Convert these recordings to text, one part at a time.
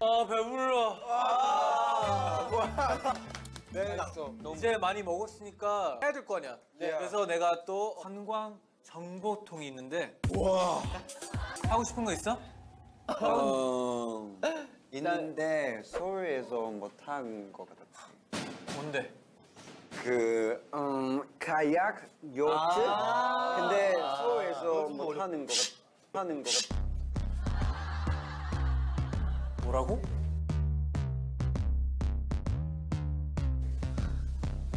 아 배불러. 네, 이제 많이 먹었으니까 해야 될 거 아니야. 네. 그래서 내가 또 관광 정보통이 있는데. 와. 하고 싶은 거 있어? 어, 있는데 서울에서 못한 것 같아. 뭔데? 그 음, 카약, 요트. 근데 서울에서 못 하는 것 같, 하는 것 같아. 뭐라고?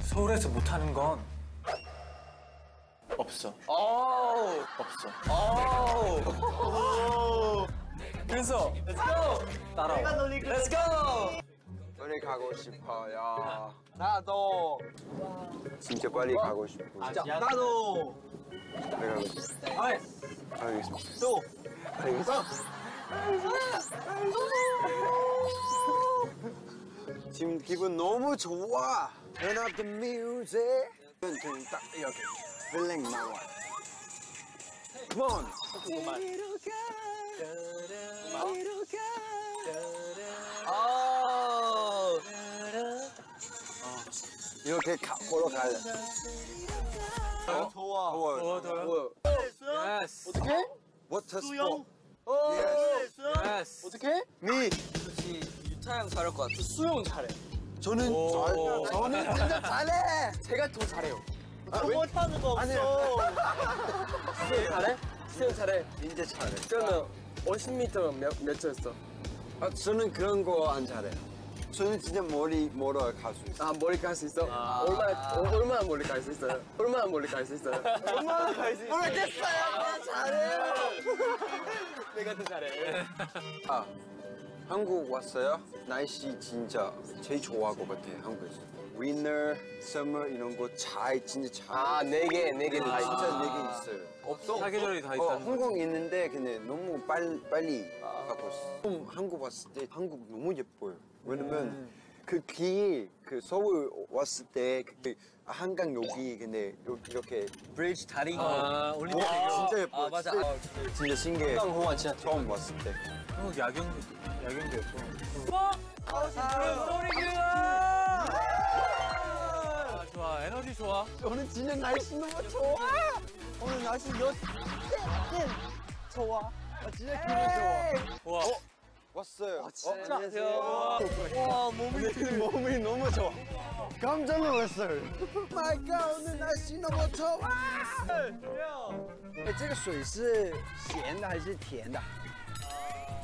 서울에서 못 하는 건 없어. 없어. 그래서 Let's go. 따라와. Let's go. 빨리 가고 싶어요. 나도. 진짜 빨리 가고 싶어. 나도. 빨리 가고 싶어. 아이, 알겠습니다. 또. 알겠어. 지금 기분 너무 좋아. Turn up the music. 지금 딱 이렇게 feeling 나와. Come on. 아. 이렇게 가, 걸어 가야 돼. 어? 좋아. 좋아요. 좋아, 좋아. 좋아요. Yes. water 수영? 스포츠. Yes. 어떻게? 미. 역시 유타 형 잘할 것 같아. 수영 잘해. 저는 오. 잘, 저는 진짜 잘해. 제가 더 잘해요. 왜? 못하는 거 없어. 수영 잘해? 수영 잘해. 진짜 잘해. 그러면 50m 몇, 몇 초였어? 아, 저는 그런 거 안 잘해요. 저는 진짜 머리 멀어 갈수 있어. 아 멀리 갈 수 있어? 얼마나 어, 얼마나 멀리 갈 수 있어요? 얼마나 멀리 갈 수 있어요? 얼마나 갈 수 있어요? 모르겠어요. 잘해요. 내가 더 잘해. 아, 한국 왔어요? 날씨 진짜 제일 좋아할 것 같아 한국에서. 위너, 서머 이런 거잘 진짜 잘. 아네 개 네 개다 아, 있어. 진짜 네 개 있어요. 없어? 사계절이 다 어, 있다는 거지. 한국 있는데 근데 너무 빨리 빨리 가고 있어. 처음 한국 왔을 때 한국 너무 예뻐요. 왜냐면 그 길, 그 서울 왔을 때 그 한강 여기 근데 요- 이렇게 브리지 다리. 아, 올림픽 와. 진짜 예뻐요. 아, 맞아. 진짜, 아, 진짜 신기해. 한강 공원 진짜 처음 왔을 때. 한국 야경 야경도 예뻐. 와! 소리 질러! 아, 좋아. 에너지 좋아. 오늘 진짜 날씨 너무 좋아. 오늘 날씨 몇 좋아. 아, 진짜 기분 좋아. 와. 왔어요. 어, 진짜? 안녕하세요. 와 몸이 몸이 너무 좋아. 깜짝 놀랐어요. 마이 갓 오늘 날씨 너무 좋아. 哎，这个水是咸的还是甜的？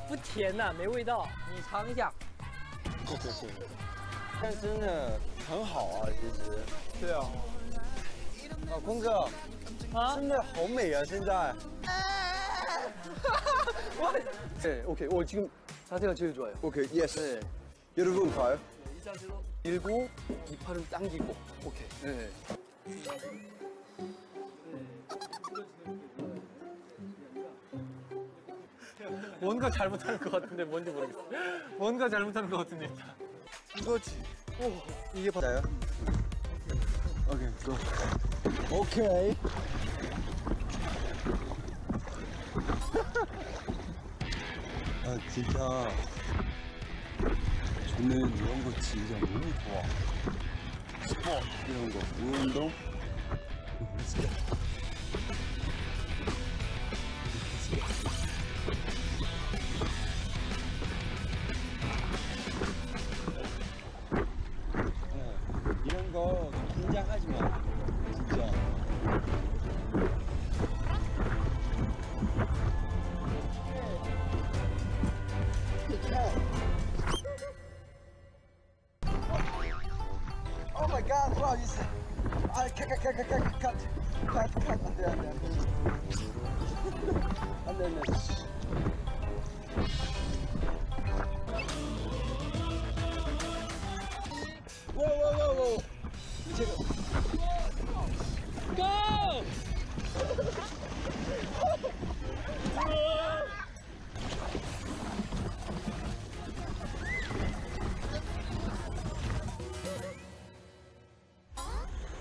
不甜呐、没味道。你尝一下。但真的 很好啊，其实。对啊。啊，坤哥，啊真的好美啊！现在。 네, 오케이. 오 지금 자세가 제일 좋아요. 오케이, 예스. 네. 여러분 봐요. 밀고 이 팔을 당기고. 오케이. 네. 뭔가 잘못하는 것 같은데 뭔지 모르겠어. 뭔가 잘못하는 것 같은데 일단. 이거지. 이게 맞아요? Okay, go. OK。 아 진짜 저는 이런 거 진짜 너무 좋아 스포츠 이런 거 운동 abisi. Ay kalk kalk kalk kalk kalk kalk kalk kalk kalk kalk kalk kalk kalk kalk kalk kalk kalk kalk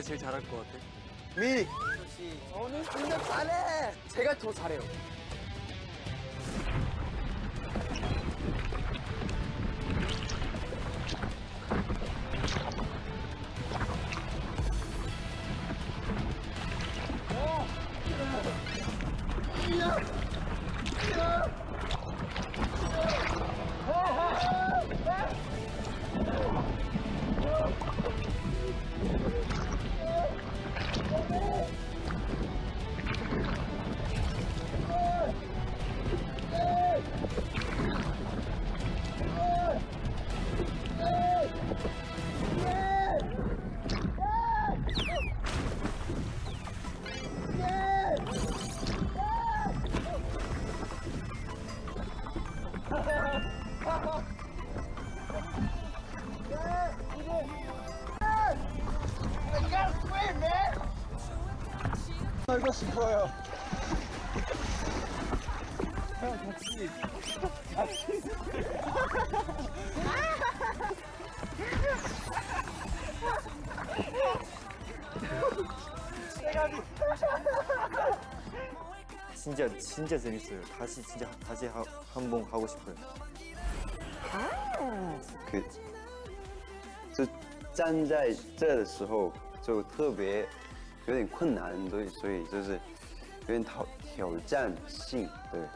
누가 제일 잘할 것 같아? 미! 저는 진짜 잘해. 제가 더 잘해요. 살고 싶어요. 진짜 진짜 재밌어요. 다시 진짜 다시 하, 한번 하고 싶어요. 可就站在这的时候 就特别有点困难，对，所以就是有点挑挑战性，对。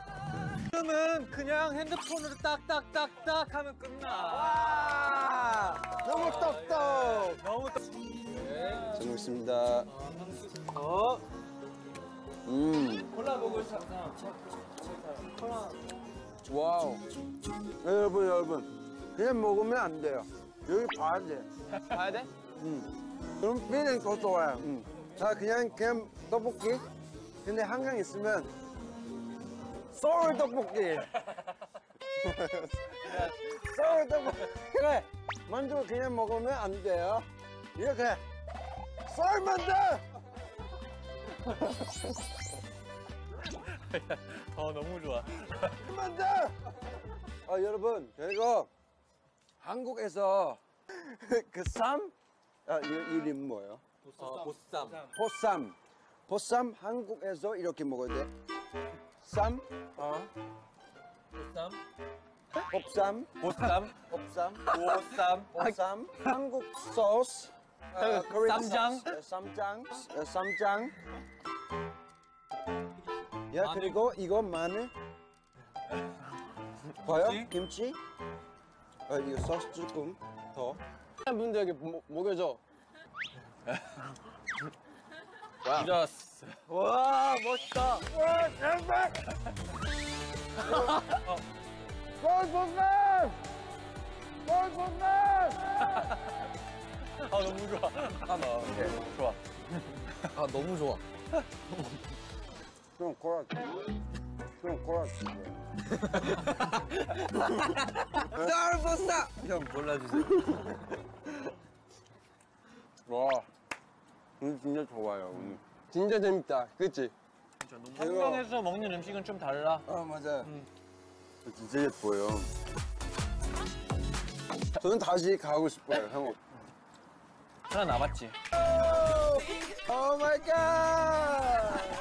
지금은 그냥 핸드폰으로 딱딱딱딱 하면 끝나. 너무 똑똑! 너무 또- 잘 먹겠습니다. 어? 음, 콜라 먹을 사람. 와우. 여러분, 여러분. 그냥 먹으면 안 돼요. 여기 봐야 돼. 봐야 돼? 그 그럼 feeling 더 좋아요. 자, 그냥, 그냥 떡볶이. 근데 한강 있으면 서울 떡볶이. 서울 떡볶이. 그래. 만두 그냥 먹으면 안 돼요. 이렇게. 서울 만두! 어 너무 좋아. 만두! 아, 여러분, 그리고 한국에서 그 쌈? 아, 이, 이름 뭐예요? 어, 보쌈. 보쌈. 보쌈 한국에서 이렇게 먹어야 돼. 쌈, 어? 보쌈. 봅쌈, 보쌈. 봅쌈, 보쌈. 보쌈. 한국 소스. 어, 쌈장. 쌈장, 어, 쌈장. 야 그리고 이거 마늘. 보여? 김치. 어, 이거 소스 조금 더. 분들에게 모- 먹여줘. 이랬어. 와 멋있다. 와 대박. 골고루. 골고루. 아 너무 좋아. 아 너. 좋아. 아 너무 좋아. 좀 골라. 좀 골라. 쌀보쌈. 형 골라주세요. 와. 이거 진짜 좋아요. 오늘. 진짜 재밌다. 그치? 한강에서 먹는 음식은 좀 달라. 아 맞아. 진짜 예뻐요. 저는 다시 가고 싶어요, 형. 하나 남았지. 오 마이 갓.